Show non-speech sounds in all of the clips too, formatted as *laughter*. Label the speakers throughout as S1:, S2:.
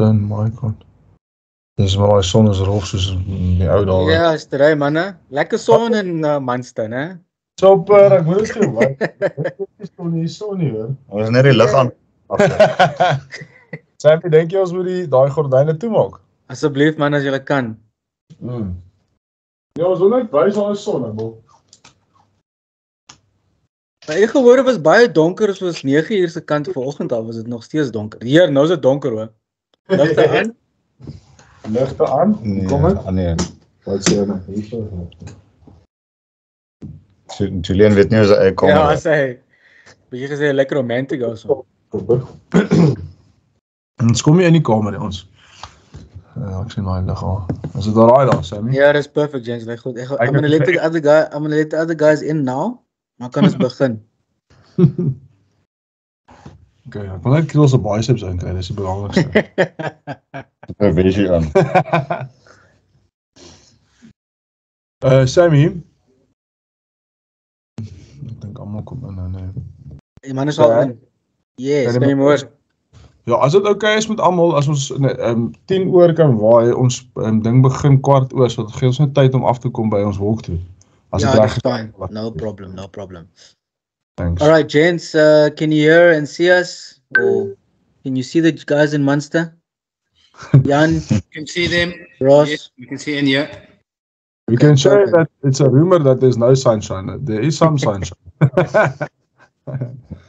S1: Captain Michael. Dis maar daai son is rof soos in die ou dae.
S2: Ja, is drie manne. Lekker son in uh, Munster, né?
S1: Super, ek moet sê, wat? Dis kon nie son nie, hoor.
S3: Ons is net die lig aan. *laughs*
S1: Sammy, dink jy ons moet die daai gordyne toemaak?
S2: Asseblief man as jy kan.
S1: Mm. Ja, ons wil net wys daar is son, ek wil.
S2: Maar ek gehoor dit was baie donker soos 9 uur se kant vanoggend al was dit nog steeds donker. Hier, nou is dit donker hoor. Ligte aan. *laughs*
S1: Ligte aan.
S3: Nee,
S1: Kom dit?
S3: ah, nee.
S1: Wat sê jy nou? Hier.
S3: Ju- Julian weet nie hoe hy kom.
S2: Ja, sê. Bietjie gesê lekker romantic also. *clears throat*
S1: Ons kom hier in die kamer ons. Ja, ek sien daai lig al. Is dit daai daar, Sammy?
S2: Ja, dis perfect, James. Like goed. Ek gaan-
S1: Ek
S2: I'm gonna
S1: het
S2: let the other guy I'm gonna let the other guys in now. Maar kan ons *laughs* begin? *laughs*
S1: Okay, ek wil net kry ons biceps inkry, dis die belangrikste. *laughs*
S3: Een visie aan.
S1: uh *laughs* Sammy. Ek dink almal kom in nou nee.
S2: Die man is al
S1: Ja.
S2: in. Yes,
S1: Ja,
S2: kan jy hoor?
S1: Ja, as dit oukei okay is met almal, as ons in ehm um, 10 oor kan waai, ons um, ding begin kwart oor, so dit gee ons net tyd om af te kom by ons walk toe. As dit
S2: Ja,
S1: reg
S2: that's fine. No problem, no problem.
S1: Thanks.
S2: All right, gents, uh, can you hear and see us? Or can you see the guys in Munster? *laughs* Jan,
S4: You can see them.
S2: Ross.
S4: Yes, you can see in here.
S1: We can show
S2: perfect.
S1: that it's a rumor that there's no sunshine. There is some sunshine. *laughs*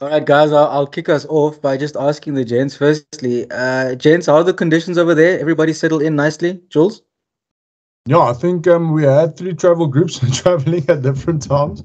S2: All right, guys, I'll, I'll kick us off by just asking the gents firstly. Uh, gents, how are the conditions over there? Everybody settled in nicely? Jules?
S1: Yeah, I think um, we had three travel groups *laughs* traveling at different times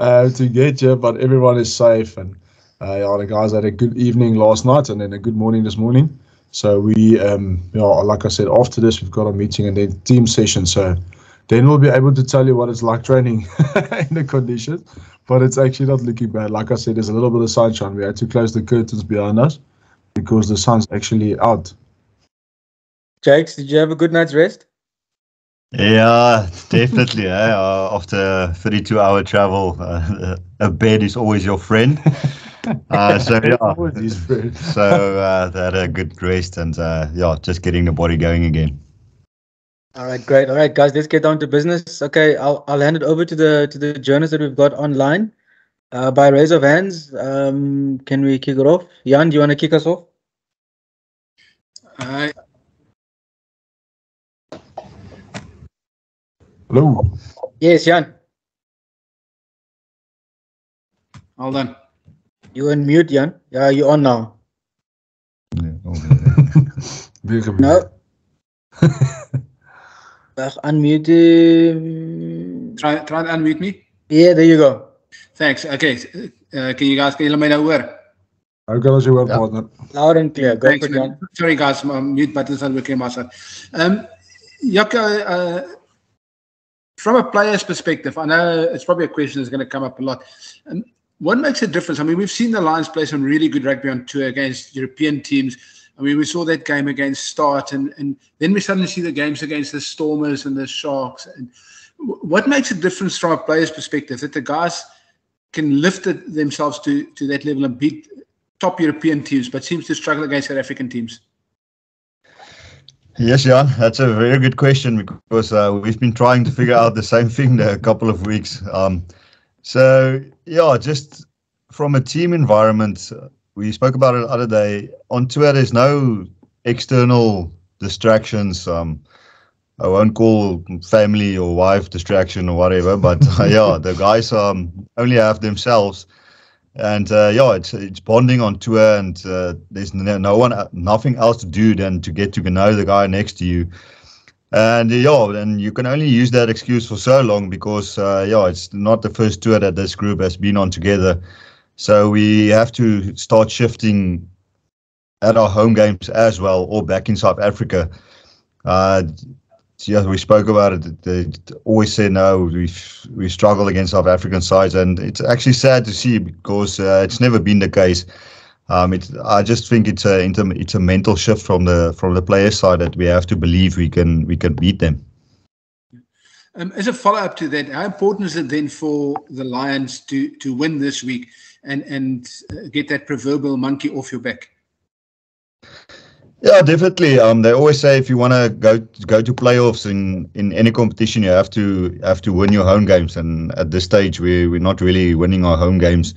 S1: uh, to get here, but everyone is safe. And uh, yeah, the guys had a good evening last night and then a good morning this morning. So we, um, yeah, like I said, after this we've got a meeting and then team session. So then we'll be able to tell you what it's like training *laughs* in the conditions. But it's actually not looking bad. Like I said, there's a little bit of sunshine. We had to close the curtains behind us because the sun's actually out.
S2: Jakes, did you have a good night's rest?
S3: Yeah, definitely. eh? Uh, after 32 hour travel, uh, a bed is always your friend. *laughs* Uh, so yeah,
S1: Always his friend.
S3: so uh, they had a good rest and uh, yeah, just getting the body going again.
S2: All right, great. All right, guys, let's get down to business. Okay, I'll I'll hand it over to the to the journalists that we've got online. Uh, by raise of hands, um, can we kick it off? Jan, do you want to kick us off?
S4: Uh,
S1: Hello.
S2: Yes, Jan.
S4: hold on.
S2: You unmute, Jan. Yeah, you're on now. *laughs*
S1: Weer gebeurd.
S2: No. Ag, *laughs* unmute. him.
S4: Try, try and unmute me.
S2: Yeah, there you go.
S4: Thanks. Okay. Uh, can you guys can you let me know where?
S1: Hoe kan ons jou hoor,
S3: Ja.
S1: partner?
S2: Loud and clear. Go
S4: Thanks,
S2: for it, Jan.
S4: man. Sorry, guys. My mute button is not working on my side. Um, Jaco, uh, from a player's perspective, I know it's probably a question that's going to come up a lot. Um, what makes a difference? I mean, we've seen the Lions play some really good rugby on tour against European teams. I mean, we saw that game against Start, and, and then we suddenly see the games against the Stormers and the Sharks. And what makes a difference from a player's perspective that the guys can lift themselves to, to that level and beat top European teams, but seems to struggle against South African teams?
S3: Yes, Jan, that's a very good question because uh, we've been trying to figure out the same *laughs* thing a couple of weeks. Um, so, yeah, just from a team environment, we spoke about it the other day. On tour, there's no external distractions. Um, I won't call family or wife distraction or whatever, but *laughs* yeah, the guys um, only have themselves. And uh, yeah, it's it's bonding on tour, and uh, there's no, no one, nothing else to do than to get to know the guy next to you. And uh, yeah, and you can only use that excuse for so long because uh, yeah, it's not the first tour that this group has been on together. So we have to start shifting at our home games as well, or back in South Africa. Uh, yeah, we spoke about it. They always say no. We we struggle against South African sides, and it's actually sad to see because uh, it's never been the case. Um, it, I just think it's a it's a- mental shift from the from the player side that we have to believe we can we can beat them.
S4: Um, as a follow up to that, how important is it then for the Lions to to win this week and and uh, get that proverbial monkey off your back?
S3: Yeah, definitely. Um, they always say if you want to go go to playoffs in, in any competition, you have to have to win your home games. And at this stage, we we're not really winning our home games.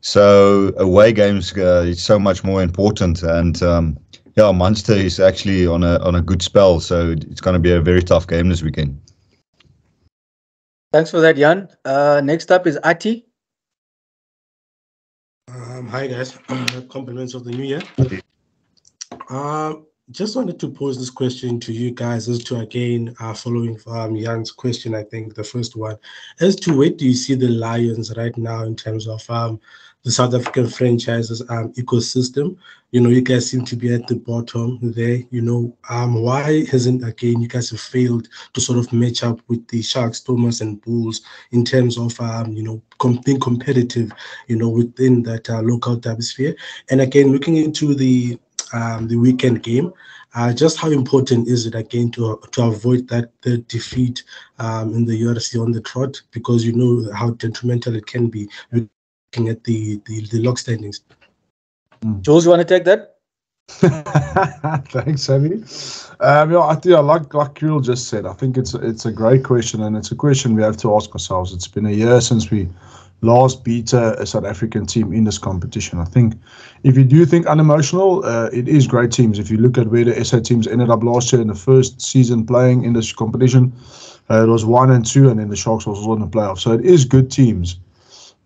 S3: So away games uh, is so much more important. And um, yeah, Munster is actually on a on a good spell, so it's going to be a very tough game this weekend.
S2: Thanks for that, Jan. Uh, next up is Ati.
S5: Um, hi guys, *clears throat* compliments of the new year. Uh, just wanted to pose this question to you guys as to again uh, following um, Jan's question, I think the first one, as to where do you see the Lions right now in terms of um, the South African franchises um, ecosystem? You know, you guys seem to be at the bottom there. You know, um, why hasn't again you guys have failed to sort of match up with the Sharks, Stormers, and Bulls in terms of um, you know com- being competitive, you know, within that uh, local derby sphere? And again, looking into the um, the weekend game. Uh, just how important is it again to to avoid that the defeat um, in the URC on the trot because you know how detrimental it can be looking at the the, the log standings.
S2: Jules, you want to take that? *laughs*
S1: Thanks, Sammy. Um, yeah, I think yeah, like like Kriel just said, I think it's it's a great question, and it's a question we have to ask ourselves. It's been a year since we last beat a, South African team in this competition. I think if you do think unemotional, uh, it is great teams. If you look at where the SA teams ended up last year in the first season playing in this competition, uh, it was one and two, and then the Sharks was also in the playoffs. So it is good teams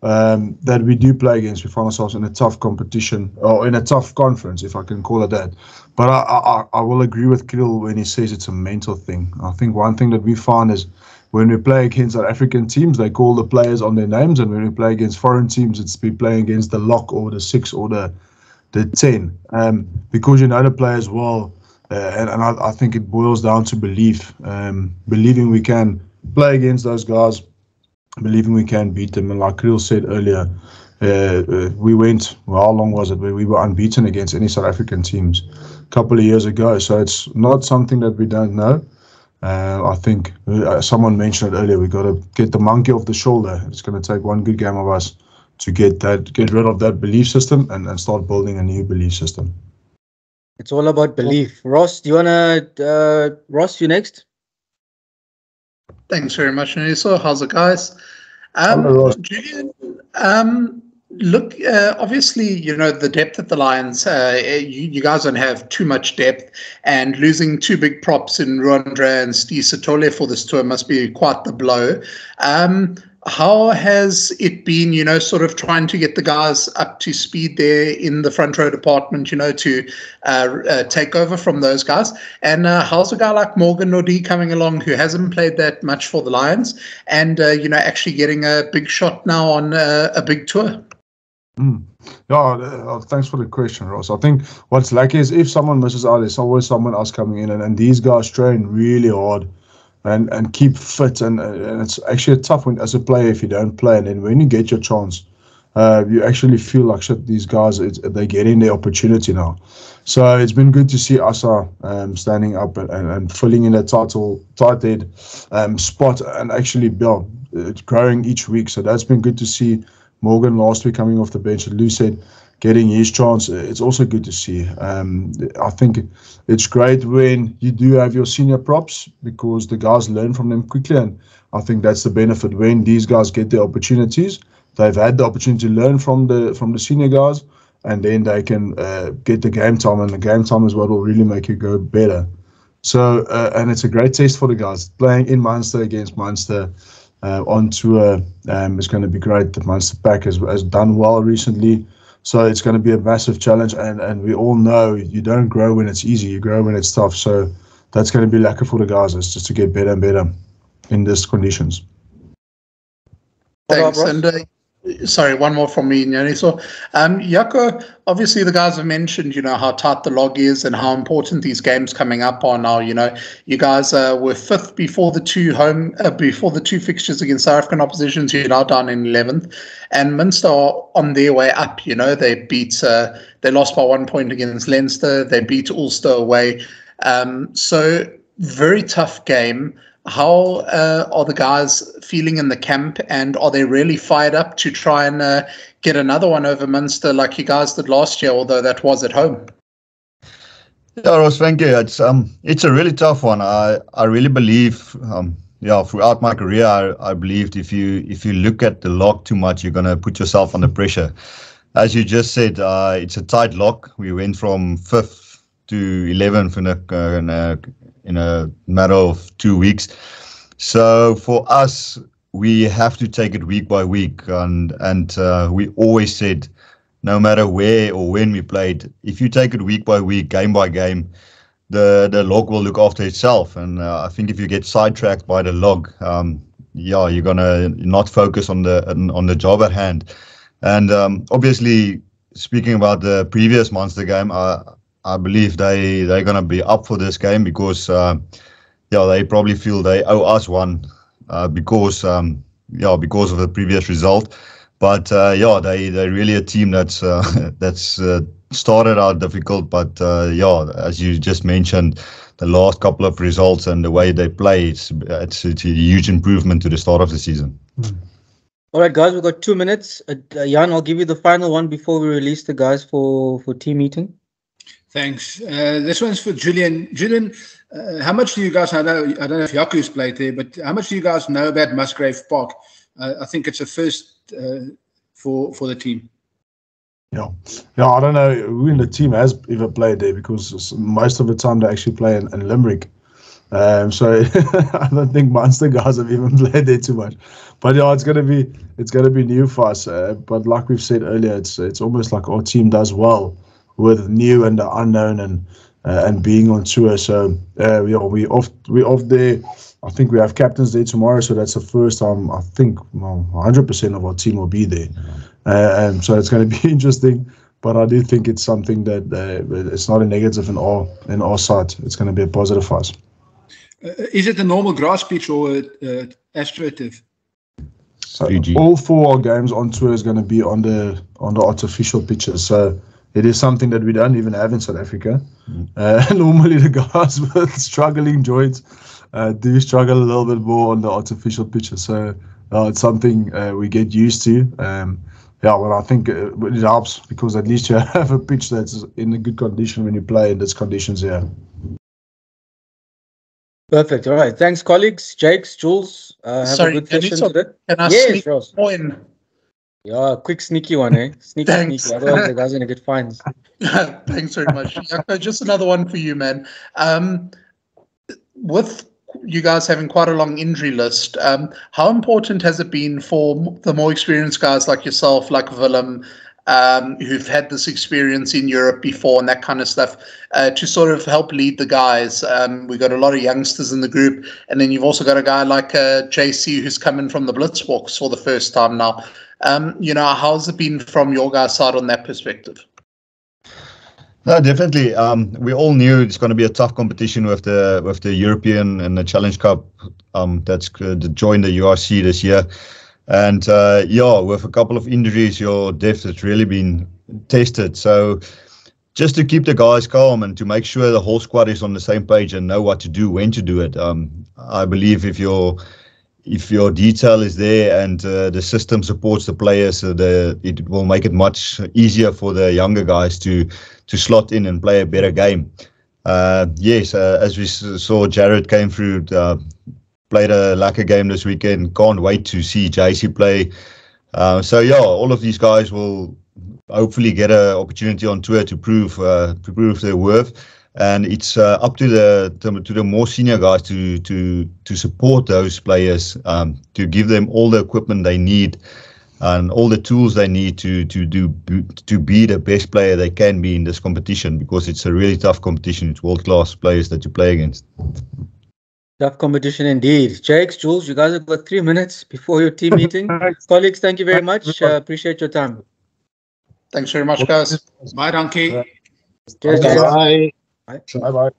S1: um, that we do play against. We find ourselves in a tough competition or in a tough conference, if I can call it that. But I, I, I will agree with Kriel when he says it's a mental thing. I think one thing that we find is when we play against our African teams, they call the players on their names, and when we play against foreign teams, it's be playing against the lock or the six or the the ten, um, because you know the players well, uh, and, and I, I, think it boils down to belief, um, believing we can play against those guys, believing we can beat them, and like Kriel said earlier. Uh, uh, we went well, how long was it? We were unbeaten against any South African teams a couple of years ago. So it's not something that we don't know uh, I think uh, someone mentioned it earlier. We've got to get the monkey off the shoulder. It's going to take one good game of us to get that, get rid of that belief system, and, and start building a new belief system.
S2: It's all about belief. Ross, do you wanna? Uh, Ross, you next.
S6: Thanks very much, Naniso. How's it, guys? Um,
S1: Hello, Ross.
S6: Julian, um, look, uh, obviously, you know, the depth of the Lions, uh, you, you, guys don't have too much depth, and losing two big props in Ruan Dreyer and Steve Sithole for this tour must be quite the blow. Um, how has it been, you know, sort of trying to get the guys up to speed there in the front row department, you know, to uh, uh, take over from those guys? And uh, how's a guy like Morgan Naudé coming along who hasn't played that much for the Lions and, uh, you know, actually getting a big shot now on uh, a big tour?
S1: Mm. Yeah, uh, thanks for the question, Ross. I think what's lucky is if someone misses out, there's always someone else coming in, and, and these guys train really hard and, and keep fit. And, and it's actually a tough one as a player if you don't play. And then when you get your chance, uh, you actually feel like shit. These guys, they're getting their opportunity now. So it's been good to see Asa um, standing up and, and, and, filling in a title tight head um, spot and actually yeah, it's growing each week. So that's been good to see. Morgan last week coming off the bench, Lou said getting his chance. It's also good to see. Um, I think it's great when you do have your senior props because the guys learn from them quickly, and I think that's the benefit when these guys get the opportunities. They've had the opportunity to learn from the from the senior guys, and then they can uh, get the game time, and the game time is what will really make you go better. So, uh, and it's a great test for the guys playing in Munster against Munster uh, on tour um, is going to be great. The Munster Pack has, has done well recently. So it's going to be a massive challenge. And, and we all know you don't grow when it's easy, you grow when it's tough. So that's going to be lucky for the guys. It's just to get better and better in these conditions.
S6: Thanks. And uh, Sorry, one more from me, Nyani. So, um, Jaco, obviously the guys have mentioned, you know, how tight the log is and how important these games coming up are now. You know, you guys uh, were fifth before the two home, uh, before the two fixtures against South African oppositions. You're now down in 11th. And Munster are on their way up. You know, they beat, uh, they lost by one point against Leinster. They beat Ulster away. Um, so, very tough game how uh, are the guys feeling in the camp and are they really fired up to try and uh, get another one over Munster like you guys did last year, although that was at home?
S3: Yeah, Ross, thank you. It's um, it's a really tough one. I I really believe um, yeah, throughout my career, I, I believed if you if you look at the log too much, you're gonna put yourself under pressure. As you just said, uh, it's a tight log. We went from fifth to eleventh in a, in a in a matter of two weeks. So for us, we have to take it week by week, and and uh, we always said, no matter where or when we played, if you take it week by week, game by game, the the log will look after itself. And uh, I think if you get sidetracked by the log, um, yeah, you're gonna not focus on the on the job at hand. And um, obviously, speaking about the previous Munster game, I I believe they they're gonna be up for this game because uh, yeah, they probably feel they owe us one uh, because um, yeah because of the previous result. But uh, yeah, they they're really a team that's uh, *laughs* that's uh, started out difficult, but uh, yeah, as you just mentioned, the last couple of results and the way they play, it's, it's, it's a huge improvement to the start of the season.
S2: Mm. All right, guys, we've got two minutes. Jan, I'll give you the final one before we release the guys for, for team meeting.
S4: Thanks. Uh, this one's for Julian. Julian, uh, how much do you guys I know? I don't know if Jaco's played there, but how much do you guys know about Musgrave Park? Uh, I think it's a first uh, for for the team.
S1: Yeah, yeah. I don't know who in the team has ever played there because most of the time they actually play in, in Limerick. Um, so *laughs* I don't think Munster guys have even *laughs* played there too much. But yeah, it's gonna be it's gonna be new for us. Uh, but like we've said earlier, it's it's almost like our team does well with new and the unknown and uh, and being on tour. So uh, we are we off we off there. I think we have captains day tomorrow, so that's the first time I think 100% of our team will be there. Uh, and so it's going *laughs* to be interesting. But I do think it's something that uh, it's not a negative in all in all sides. It's going to be a positive for us.
S4: Uh, is it a normal grass pitch or uh, astroturf?
S1: So all four games on tour is going to be on the on the artificial pitches. So it is something that we don't even have in South Africa. Mm. Uh, *laughs* normally, the guys *laughs* with struggling joints uh, do struggle a little bit more on the artificial pitches. So uh, it's something uh, we get used to. Um, yeah, well, I think it, it, helps because at least you *laughs* have a pitch that's in a good condition when you play in these conditions here.
S2: Perfect. All right. Thanks, colleagues. Jakes, Jules.
S6: Uh, have Sorry, a good session today. Can I yes, sneak Ross. in?
S2: Yeah, quick sneaky one, eh? Sneaky, Thanks. sneaky. Otherwise, the guys are gonna get fines. *laughs*
S6: Thanks very much. Just another one for you, man. Um, with you guys having quite a long injury list, um, how important has it been for the more experienced guys like yourself, like Willem, um, who've had this experience in Europe before and that kind of stuff, uh, to sort of help lead the guys. Um, we've got a lot of youngsters in the group, and then you've also got a guy like uh, JC who's coming from the Blitzboks for the first time now. Um, you know, how's it been from your guys' side on that perspective?
S3: No, definitely. Um, we all knew it's going to be a tough competition with the with the European and the Challenge Cup um, that's uh, to join the URC this year. And uh, yeah, with a couple of injuries, your depth has really been tested. So just to keep the guys calm and to make sure the whole squad is on the same page and know what to do, when to do it. Um, I believe if you're if your detail is there and uh, the system supports the players, uh, the, it will make it much easier for the younger guys to to slot in and play a better game. Uh, yes, uh, as we saw, Jared came through, uh, played a lacquer game this weekend. Can't wait to see JC play. Uh, so yeah, all of these guys will hopefully get an opportunity on tour to prove to prove their worth and it's uh, up to the to, to, the more senior guys to to to support those players um, to give them all the equipment they need and all the tools they need to to do to be the best player they can be in this competition because it's a really tough competition it's world class players that you play against
S2: tough competition indeed. Jakes jules you guys have got three minutes before your team meeting. *laughs* Colleagues thank you very much. uh, appreciate your time.
S6: Thanks very much guys.
S4: Bye donkey.
S2: Cheers,
S1: bye. Bye. Bye.